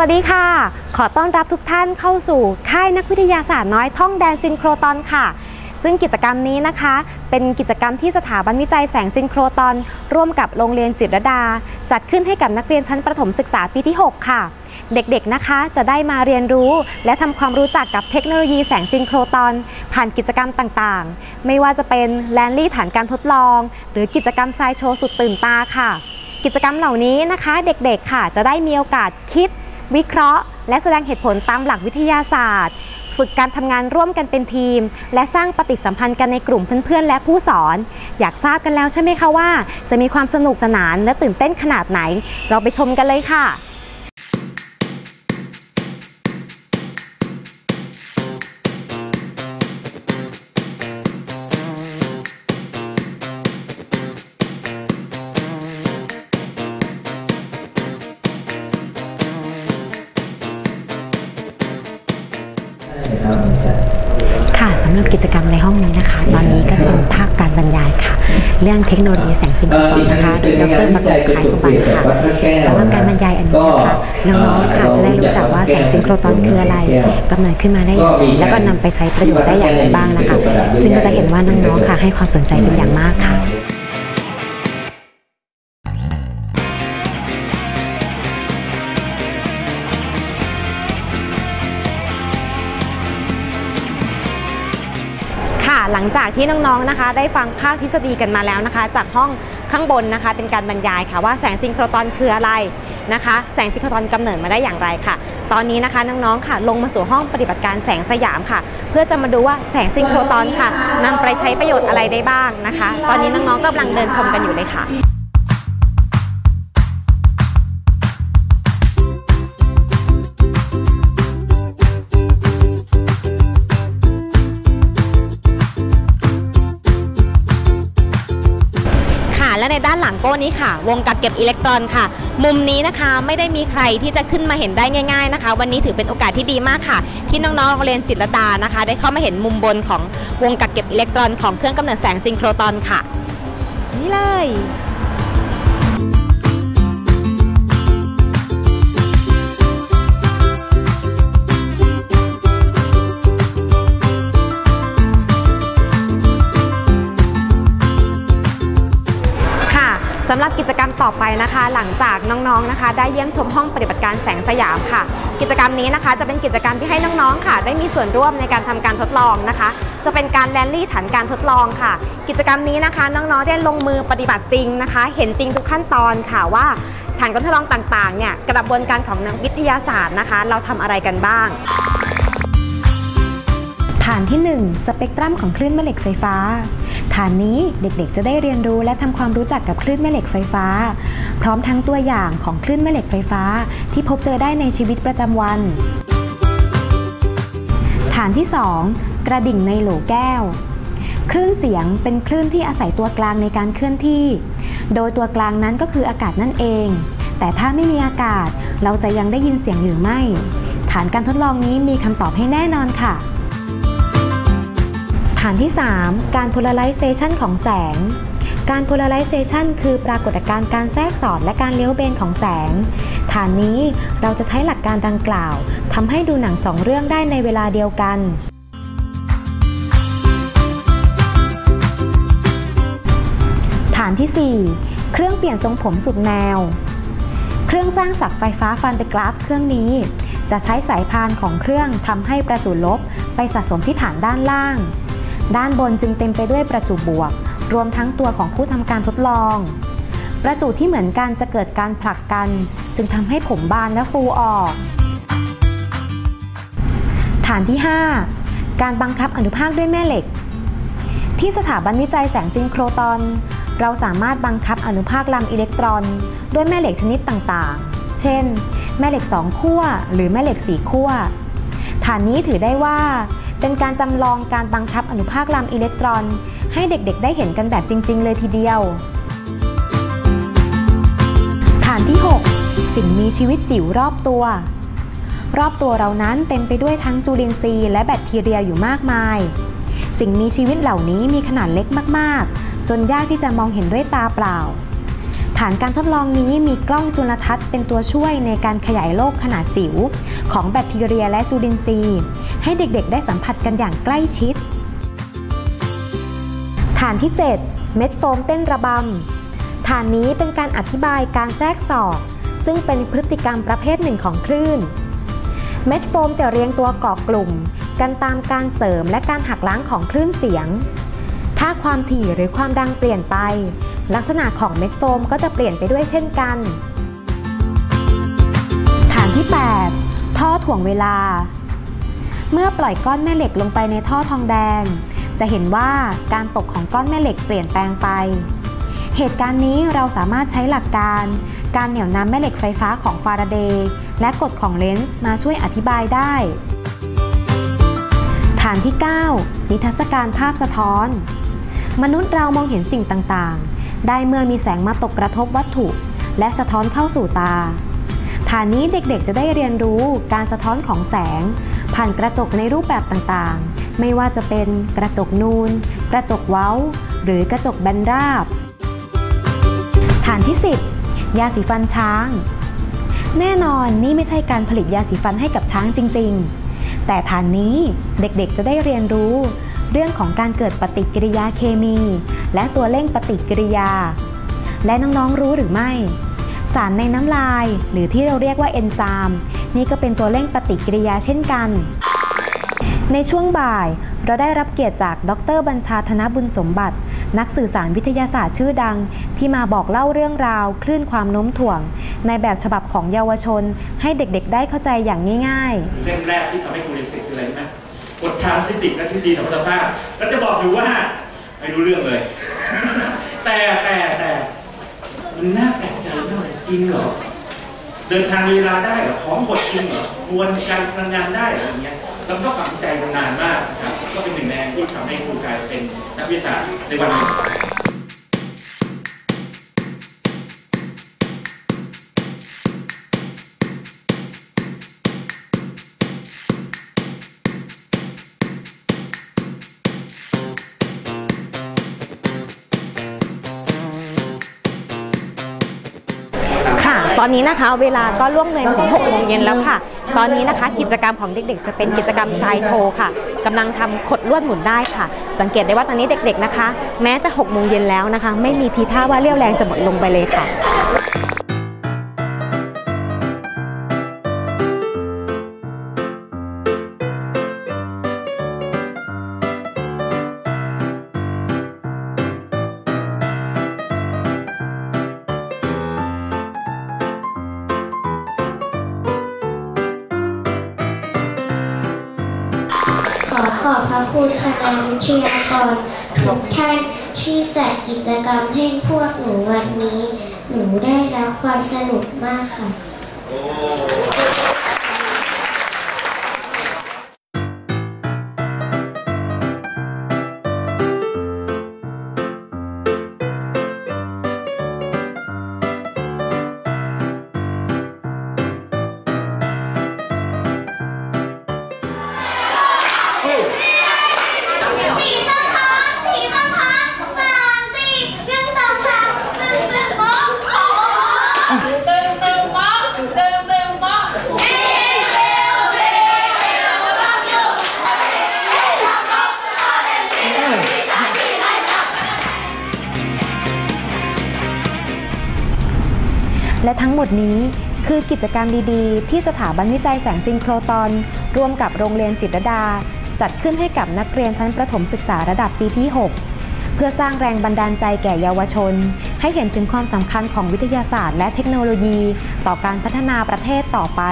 สวัสดีค่ะ ขอต้อนรับทุกท่านเข้าสู่ค่ายนักวิทยาศาสตร์น้อยท่องแดนซินโครตรอนค่ะ ซึ่งกิจกรรมนี้นะคะ เป็นกิจกรรมที่สถาบันวิจัยแสงซินโครตรอน ร่วมกับโรงเรียนจิตรลดา จัดขึ้นให้กับนักเรียนชั้นประถมศึกษาปีที่ 6 ค่ะ เด็กๆนะคะจะได้มาเรียนรู้ และทำความรู้จักกับเทคโนโลยีแสงซินโครตรอน ผ่านกิจกรรมต่างๆ ไม่ว่าจะเป็นแรลลี่ฐานการทดลอง หรือกิจกรรมทรายโชว์สุดตื่นตาค่ะ กิจกรรมเหล่านี้นะคะ เด็กๆค่ะ จะได้มีโอกาสคิด วิเคราะห์ และแสดงเหตุผลตามหลักวิทยาศาสตร์ ฝึกการทำงานร่วมกันเป็นทีม และสร้างปฏิสัมพันธ์กันในกลุ่มเพื่อนๆ และผู้สอน อยากทราบกันแล้วใช่ไหมคะว่า จะมีความสนุกสนานและตื่นเต้นขนาดไหน เราไปชมกันเลยค่ะ ค่ะสำหรับกิจกรรมในห้องนี้นะคะ ตอนนี้ก็จะเป็นภาคการบรรยายค่ะ เรื่องเทคโนโลยีแสงสีเสียงนะคะโดยดรประกบคายสมบัติค่ะสำหรับการบรรยายอันนี้นะคะน้องๆค่ะจะได้รู้จักว่าแสงซิงโครตอนคืออะไรกำเนิดขึ้นมาได้อย่างไรแล้วก็นำไปใช้ประโยชน์ได้อย่างไรบ้างนะคะ ซึ่งก็จะเห็นว่าน้องๆค่ะให้ความสนใจเป็นอย่างมากค่ะ หลังจากที่น้องๆนะคะ ได้ฟังภาคทฤษฎีกันมาแล้วนะคะ จากห้องข้างบนนะคะ เป็นการบรรยายค่ะว่าแสงซิงโครตอนคืออะไรนะคะ แสงซิงโครตอนกำเนิดมาได้อย่างไรค่ะ ตอนนี้นะคะน้องๆค่ะ ลงมาสู่ห้องปฏิบัติการแสงสยามค่ะ เพื่อจะมาดูว่าแสงซิงโครตอนค่ะนำไปใช้ประโยชน์อะไรได้บ้างนะคะ ตอนนี้น้องๆกำลังเดินชมกันอยู่เลยค่ะ โก้นี้ค่ะ วงกักเก็บอิเล็กตรอนค่ะ มุมนี้นะคะไม่ได้มีใครที่จะขึ้นมาเห็นได้ง่าย ๆนะคะ วันนี้ถือเป็นโอกาสที่ดีมากค่ะ ที่น้องๆโรงเรียนจิตรลดานะคะ ได้เข้ามาเห็นมุมบนของวงกักเก็บอิเล็กตรอนของเครื่องกำเนิดแสงซิงโครตอนค่ะ นี่เลย สำหรับกิจกรรมต่อไปนะคะ หลังจากน้องๆนะคะ ได้เยี่ยมชมห้องปฏิบัติการแสงสยามค่ะ กิจกรรมนี้นะคะจะเป็นกิจกรรมที่ให้น้องๆค่ะ ได้มีส่วนร่วมในการทำการทดลองนะคะ จะเป็นการแลนลี่ฐานการทดลองค่ะ กิจกรรมนี้นะคะน้องๆได้ลงมือปฏิบัติจริงนะคะ เห็นจริงทุกขั้นตอนค่ะว่าฐานการทดลองต่างๆเนี่ยกระบวนการของนักวิทยาศาสตร์นะคะ เราทำอะไรกันบ้าง ฐานที่ 1 สเปกตรัมของคลื่นแม่เหล็กไฟฟ้า ฐานนี้เด็กๆ จะได้เรียนรู้และทำความรู้จักกับคลื่นแม่เหล็กไฟฟ้า พร้อมทั้งตัวอย่างของคลื่นแม่เหล็กไฟฟ้า ที่พบเจอได้ในชีวิตประจำวัน ฐานที่ 2 กระดิ่งในโหลแก้ว คลื่นเสียงเป็นคลื่นที่อาศัยตัวกลางในการเคลื่อนที่ โดยตัวกลางนั้นก็คืออากาศนั่นเอง แต่ถ้าไม่มีอากาศ เราจะยังได้ยินเสียงหรือไม่ ฐานการทดลองนี้มีคำตอบให้แน่นอนค่ะ ฐานที่ 3 การ polarization ของแสง การ polarization คือปรากฏการณ์การแทรกสอดและการเลี้ยวเบนของแสง ฐานนี้เราจะใช้หลักการดังกล่าวทำให้ดูหนังสองเรื่องได้ในเวลาเดียวกัน ฐานที่ 4 เครื่องเปลี่ยนทรงผมสุดแนว เครื่องสร้างสับไฟฟ้าฟันเตกราฟเครื่องนี้จะใช้สายพานของเครื่องทำให้ประจุลบไปสะสมที่ฐานด้านล่าง ด้านบนจึงเต็มไปด้วยประจุบวก รวมทั้งตัวของผู้ทำการทดลอง ประจุที่เหมือนกันจะเกิดการผลักกัน จึงทำให้ผมบานและฟูออก ฐานที่ 5 การบังคับอนุภาคด้วยแม่เหล็ก ที่สถาบันวิจัยแสงซิงโครตอน เราสามารถบังคับอนุภาคลำอิเล็กตรอน ด้วยแม่เหล็กชนิดต่างๆ เช่น แม่เหล็ก2ขั้วหรือแม่เหล็ก4ขั้ว ฐานนี้ถือได้ว่า เป็นการจำลองการบังคับอนุภาคลำอิเล็กตรอน ให้เด็กๆ ได้เห็นกันแบบจริง ๆ เลยทีเดียว ฐานที่ 6 สิ่งมีชีวิตจิ๋วรอบตัว รอบตัวเรานั้นเต็มไปด้วยทั้งจุลินทรีย์และแบคทีเรียอยู่มากมาย สิ่งมีชีวิตเหล่านี้มีขนาดเล็กมากๆ จนยากที่จะมองเห็นด้วยตาเปล่า ฐานการทดลองนี้มีกล้องจุลทรรศน์เป็นตัวช่วยในการขยายโลกขนาดจิ๋ว ของแบคทีเรียและจุลินทรีย์ ให้เด็กๆ ได้สัมผัสกันอย่างใกล้ชิด ฐานที่ 7 เม็ดโฟมเต้นระบำ ฐานนี้เป็นการอธิบายการแทรกศอก ซึ่งเป็นพฤติกรรมประเภทหนึ่งของคลื่น เม็ดโฟมจะเรียงตัวเกาะกลุ่ม กันตามการเสริมและการหักล้างของคลื่นเสียง ถ้าความถี่หรือความดังเปลี่ยนไป ลักษณะของเม็ดโฟมก็จะเปลี่ยนไปด้วยเช่นกัน ฐานที่ 8 ท่อถ่วงเวลา เมื่อปล่อยก้อนแม่เหล็กลงไปในท่อทองแดง จะเห็นว่าการตกของก้อนแม่เหล็กเปลี่ยนแปลงไป เหตุการณ์นี้เราสามารถใช้หลักการ การเหนี่ยวนำแม่เหล็กไฟฟ้าของฟาราเดย์และกฎของเลนส์มาช่วยอธิบายได้ ฐานที่ 9 นิทรรศการภาพสะท้อน มนุษย์เรามองเห็นสิ่งต่างๆ ได้เมื่อมีแสงมาตกกระทบวัตถุ และสะท้อนเข้าสู่ตา ฐานนี้เด็กๆจะได้เรียนรู้การสะท้อนของแสง ผ่านกระจกในรูปแบบต่างๆ ไม่ว่าจะเป็นกระจกนูน กระจกเว้า หรือกระจกแบนราบ ฐานที่ 10 ยาสีฟันช้าง แน่นอนนี่ไม่ใช่การผลิตยาสีฟันให้กับช้างจริง ๆ แต่ฐานนี้เด็กๆจะได้เรียนรู้ เรื่องของการเกิดปฏิกิริยาเคมี และตัวเร่งปฏิกิริยา และน้องๆรู้หรือไม่ สารในน้ำลาย หรือที่เราเรียกว่าเอนไซม์นี่ก็เป็นตัวเร่งปฏิกิริยาเช่นกัน ในช่วงบ่ายเราได้รับเกียรติจากดรบัญชาธนบุญสมบัติ นักสื่อสารวิทยาศาสตร์ชื่อดัง ที่มาบอกเล่าเรื่องราว คลื่นความโน้มถ่วง ในแบบฉบับของเยาวชน ให้เด็กๆ ได้เข้าใจอย่างง่ายๆเล่มแรกที่ทำให้ครูเรียนเสร็จคืออะไรรู้ไหม กฎทางฟิสิกส์และทฤษฎีสมรรถภาพ แล้วจะบอกอยู่ว่าไม่รู้เรื่องเลย แต่แต่แต่มันน่าแปลกใจมากเลยจริงเหรอเดินทางเวลาได้เหรอของหดจริงเหรอมวลการพลังงานได้เหรออย่างเงี้ยแล้วก็ฝังใจมานานมากนะครับก็เป็นหนึ่งในแรงที่ทำให้ครูกลายเป็นนักวิทยาศาสตร์ในวันหนึ่ง ตอนนี้นะคะเวลาก็ล่วงเลยมาถึง6โมงเย็นแล้วค่ะ ตอนนี้นะคะกิจกรรมของเด็กๆ จะเป็นกิจกรรมทรายโชว์ค่ะกำลังทำขดลวดหมุนได้ค่ะ สังเกตได้ว่าตอนนี้เด็กๆนะคะ แม้จะ6โมงเย็นแล้วนะคะ ไม่มีทีท่าว่าเรี่ยวแรงจะหมดลงไปเลยค่ะ ขอขอบพระคุณคณะวิทยากรทุกท่านที่จัดกิจกรรมให้พวกหนูวันนี้ หนูได้รับความสนุกมากค่ะ และทั้งหมดนี้คือกิจกรรมดีๆ ที่สถาบันวิจัยแสงซิงโครตอน ร่วมกับโรงเรียนจิตรดา จัดขึ้นให้กับนักเรียนชั้นประถมศึกษาระดับปีที่ 6 เพื่อสร้างแรงบันดาลใจแก่เยาวชน ให้เห็นถึงความสำคัญของวิทยาศาสตร์และเทคโนโลยี ต่อการพัฒนาประเทศต่อไป